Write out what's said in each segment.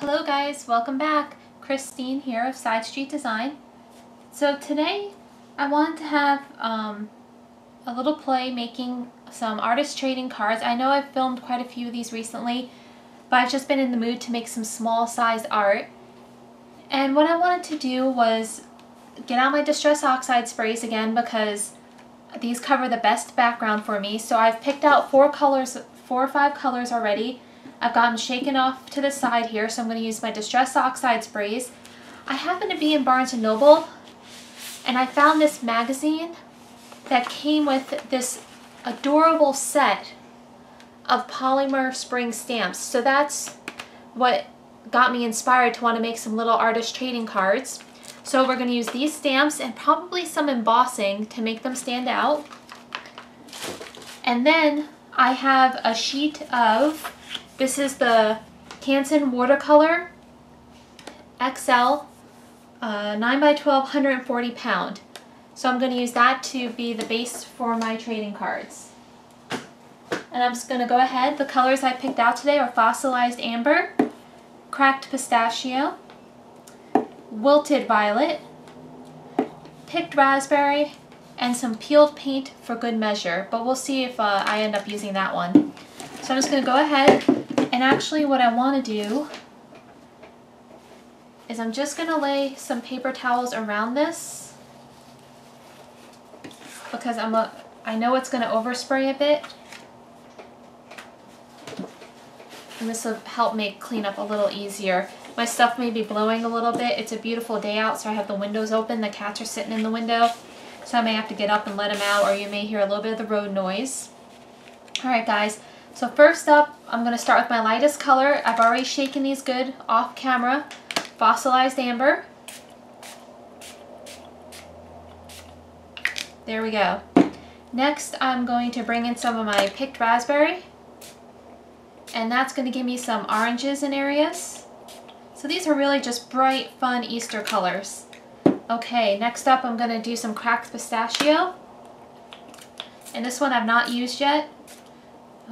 Hello guys, welcome back. Christine here of Side Street Design. So today I wanted to have um, a little play making some artist trading cards. I know I've filmed quite a few of these recently, but I've just been in the mood to make some small size art. And what I wanted to do was get out my Distress Oxide sprays again because these cover the best background for me. So I've picked out four colors, four or five colors already. I've gotten shaken off to the side here, so I'm going to use my Distress Oxide sprays. I happen to be in Barnes & Noble, and I found this magazine that came with this adorable set of polymer spring stamps. So that's what got me inspired to want to make some little artist trading cards. So we're going to use these stamps and probably some embossing to make them stand out. And then I have a sheet of, this is the Canson Watercolor XL uh, 9 by 12 140 pound. So I'm going to use that to be the base for my trading cards. And I'm just going to go ahead. The colors I picked out today are Fossilized Amber, Cracked Pistachio, Wilted Violet, Picked Raspberry, and some peeled paint for good measure. But we'll see if uh, I end up using that one. So I'm just going to go ahead and actually what I want to do is I'm just going to lay some paper towels around this because I'm a, I know it's going to overspray a bit. And this will help make cleanup a little easier. My stuff may be blowing a little bit. It's a beautiful day out, so I have the windows open. The cats are sitting in the window, so I may have to get up and let them out, or you may hear a little bit of the road noise. Alright guys, so first up, I'm going to start with my lightest color. I've already shaken these good off camera. Fossilized Amber. There we go. Next, I'm going to bring in some of my picked raspberry. And that's going to give me some oranges in areas. So these are really just bright, fun Easter colors. Okay, next up I'm going to do some cracked pistachio. And this one I've not used yet.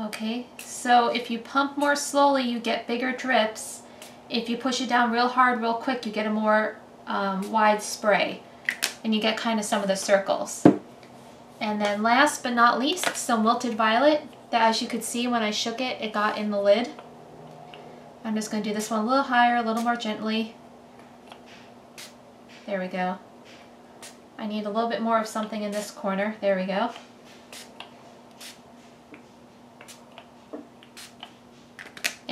Okay, so if you pump more slowly, you get bigger drips. If you push it down real hard, real quick, you get a more um, wide spray. And you get kind of some of the circles. And then last but not least, some wilted violet that as you could see when I shook it, it got in the lid. I'm just going to do this one a little higher, a little more gently. There we go. I need a little bit more of something in this corner. There we go.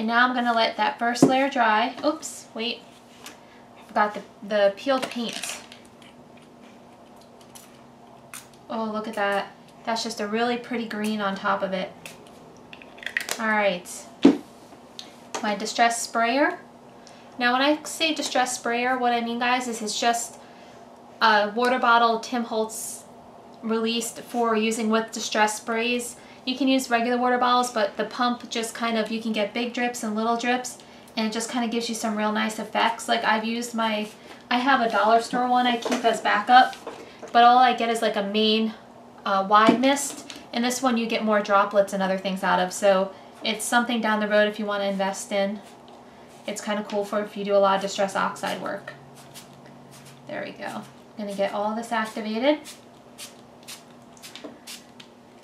And now I'm going to let that first layer dry. Oops, wait. Forgot the, the peeled paint. Oh, look at that. That's just a really pretty green on top of it. Alright. My Distress Sprayer. Now when I say Distress Sprayer, what I mean guys is it's just a water bottle Tim Holtz released for using with Distress Sprays. You can use regular water bottles, but the pump just kind of, you can get big drips and little drips, and it just kind of gives you some real nice effects. Like I've used my, I have a dollar store one I keep as backup, but all I get is like a main uh, wide mist, and this one you get more droplets and other things out of, so it's something down the road if you want to invest in. It's kind of cool for if you do a lot of Distress Oxide work. There we go. I'm going to get all this activated.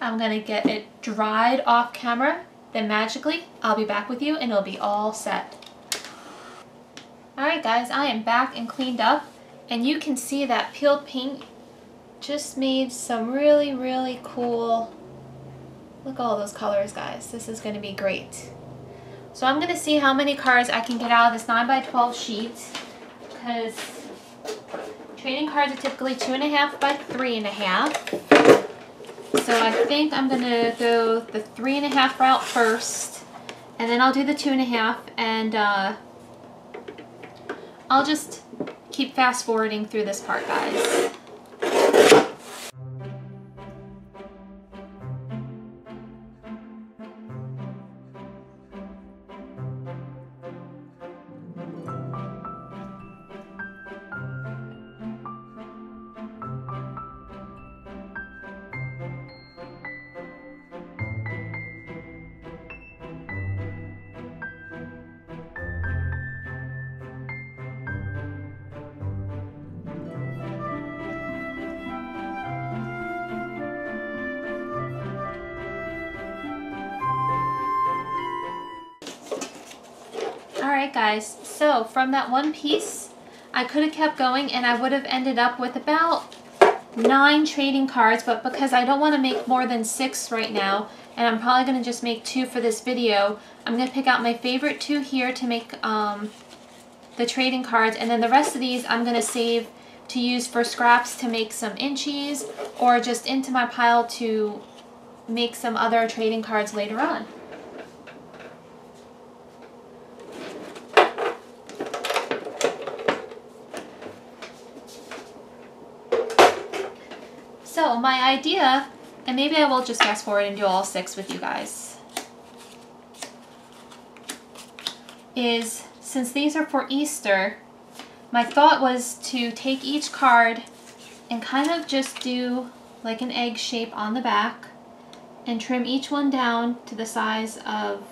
I'm going to get it dried off camera. Then magically, I'll be back with you and it'll be all set. Alright guys, I am back and cleaned up. And you can see that peeled paint just made some really, really cool... Look at all those colors, guys. This is going to be great. So I'm going to see how many cards I can get out of this 9x12 sheet. Because trading cards are typically 2.5 by 3.5. So I think I'm going to go the three and a half route first, and then I'll do the two and a half, and uh, I'll just keep fast forwarding through this part, guys. Alright guys, so from that one piece, I could have kept going and I would have ended up with about nine trading cards, but because I don't want to make more than six right now, and I'm probably going to just make two for this video, I'm going to pick out my favorite two here to make um, the trading cards, and then the rest of these I'm going to save to use for scraps to make some inchies, or just into my pile to make some other trading cards later on. So my idea, and maybe I will just fast forward and do all six with you guys, is since these are for Easter, my thought was to take each card and kind of just do like an egg shape on the back and trim each one down to the size of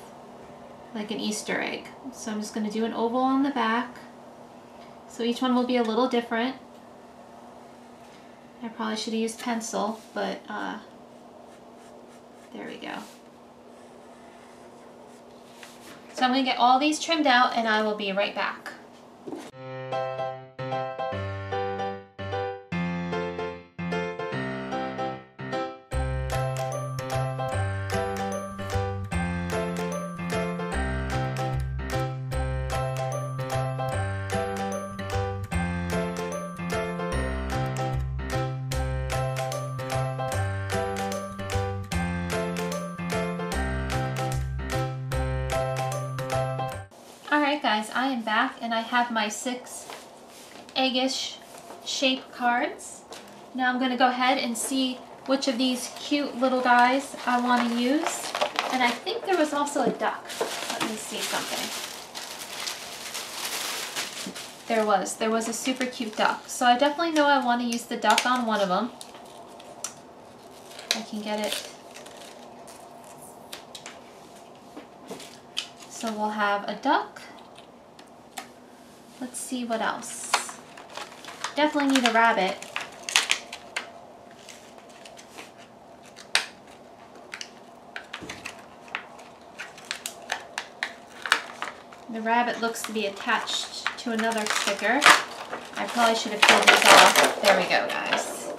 like an Easter egg. So I'm just going to do an oval on the back. So each one will be a little different. I probably should have used pencil, but uh, there we go. So I'm going to get all these trimmed out and I will be right back. Guys, I am back and I have my six eggish shape cards. Now I'm going to go ahead and see which of these cute little guys I want to use. And I think there was also a duck. Let me see something. There was. There was a super cute duck. So I definitely know I want to use the duck on one of them. I can get it So we'll have a duck. Let's see what else. Definitely need a rabbit. The rabbit looks to be attached to another sticker. I probably should have pulled this off. There we go, guys.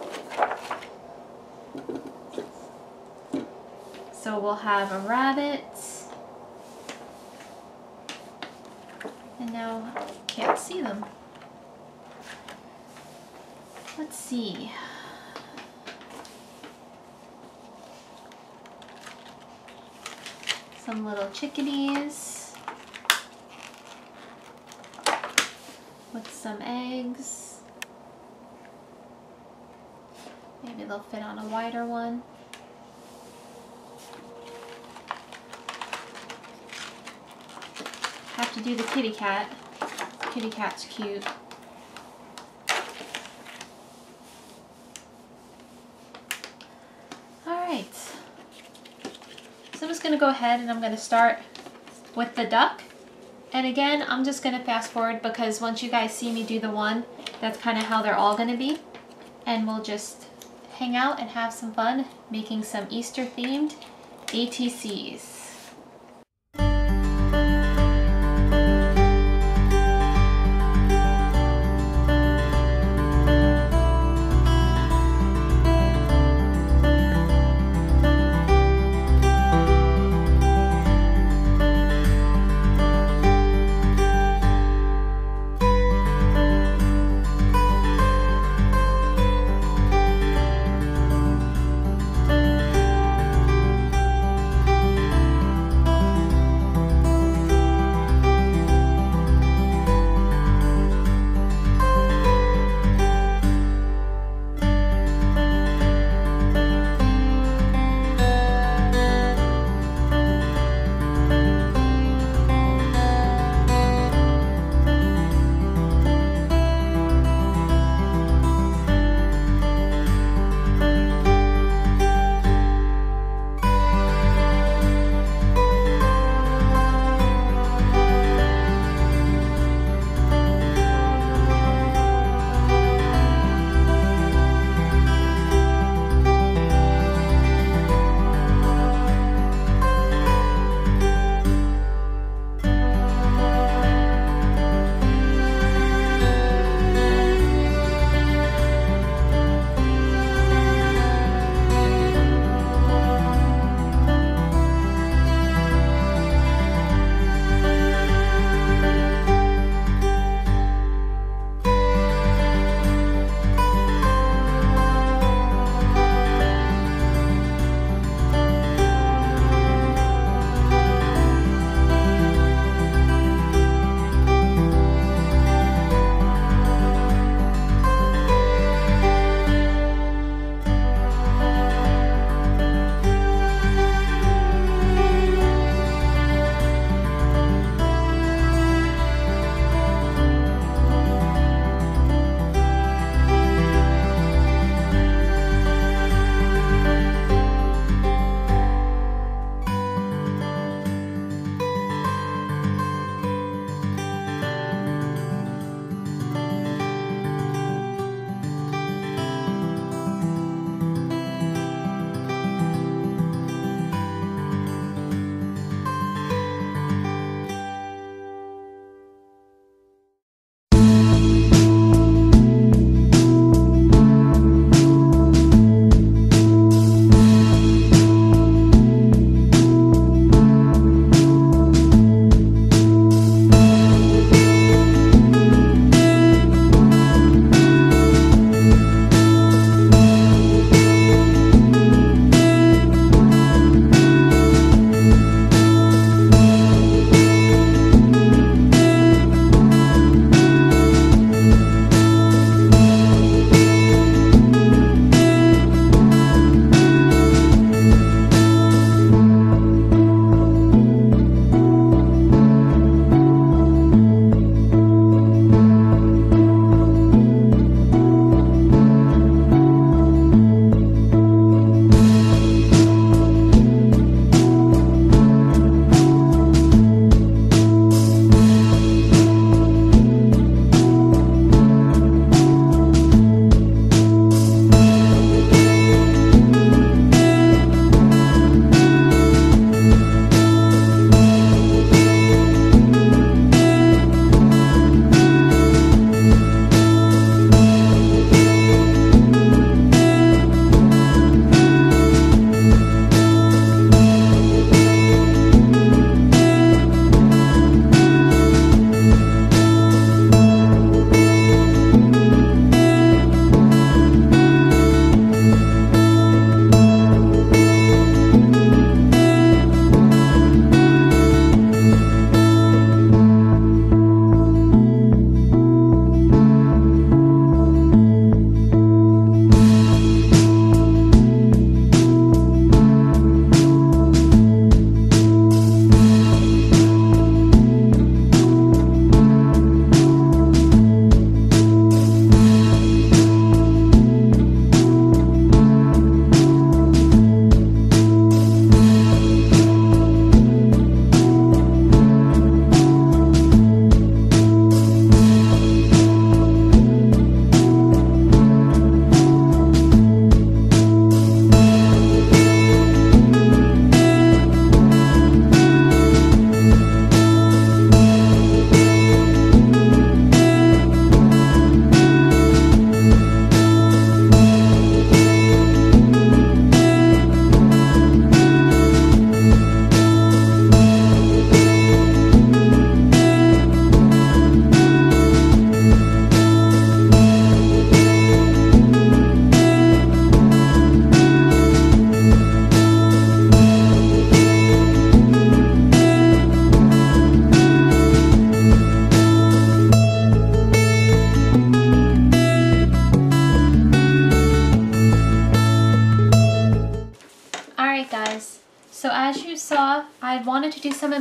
So we'll have a rabbit. And now can't see them. Let's see. Some little chickadees with some eggs. Maybe they'll fit on a wider one. Have to do the kitty cat. Kitty cat's cute. Alright. So I'm just going to go ahead and I'm going to start with the duck. And again, I'm just going to fast forward because once you guys see me do the one, that's kind of how they're all going to be. And we'll just hang out and have some fun making some Easter themed ATCs.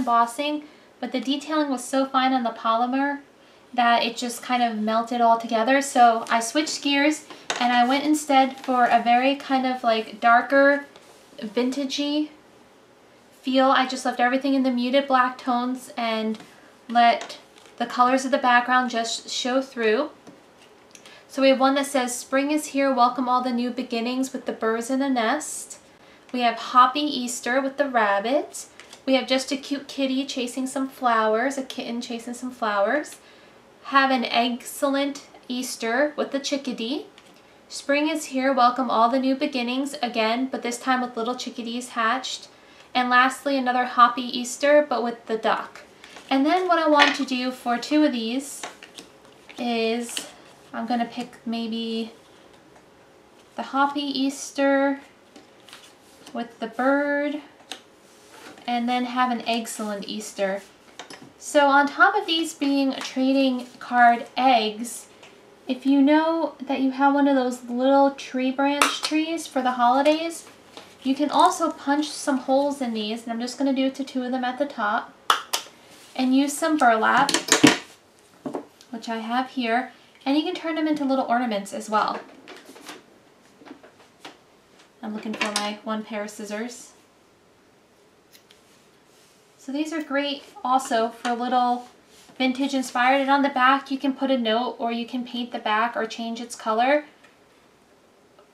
Embossing, but the detailing was so fine on the polymer that it just kind of melted all together. So I switched gears and I went instead for a very kind of like darker, vintagey feel. I just left everything in the muted black tones and let the colors of the background just show through. So we have one that says, Spring is here, welcome all the new beginnings with the birds in the nest. We have Hoppy Easter with the rabbit. We have just a cute kitty chasing some flowers, a kitten chasing some flowers. Have an excellent Easter with the chickadee. Spring is here, welcome all the new beginnings again, but this time with little chickadees hatched. And lastly, another Hoppy Easter, but with the duck. And then what I want to do for two of these is I'm going to pick maybe the Hoppy Easter with the bird and then have an excellent Easter. So on top of these being trading card eggs, if you know that you have one of those little tree branch trees for the holidays, you can also punch some holes in these, and I'm just going to do it to two of them at the top, and use some burlap, which I have here, and you can turn them into little ornaments as well. I'm looking for my one pair of scissors. So these are great also for little vintage inspired. And on the back you can put a note or you can paint the back or change its color.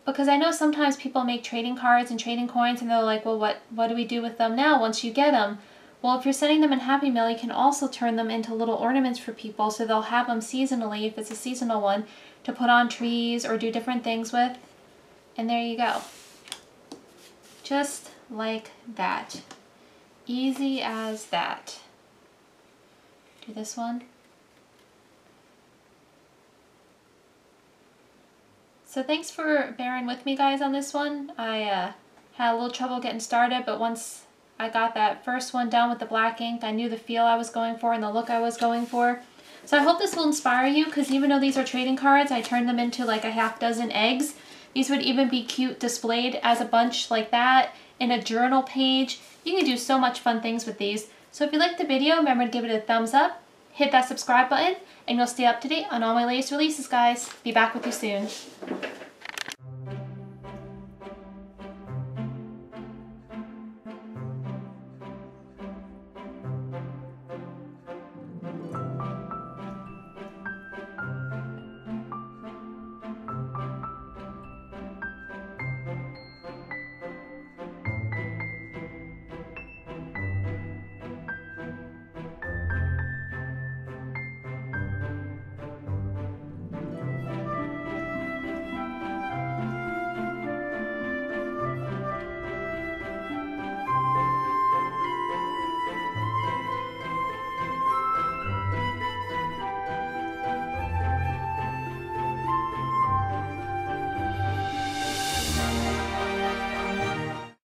Because I know sometimes people make trading cards and trading coins and they're like, well, what, what do we do with them now once you get them? Well, if you're sending them in Happy Mail, you can also turn them into little ornaments for people so they'll have them seasonally, if it's a seasonal one, to put on trees or do different things with. And there you go. Just like that. Easy as that. Do this one. So thanks for bearing with me guys on this one. I uh, had a little trouble getting started, but once I got that first one done with the black ink. I knew the feel I was going for and the look I was going for. So I hope this will inspire you because even though these are trading cards, I turned them into like a half dozen eggs. These would even be cute displayed as a bunch like that in a journal page. You can do so much fun things with these. So if you liked the video, remember to give it a thumbs up, hit that subscribe button, and you'll stay up to date on all my latest releases, guys. Be back with you soon.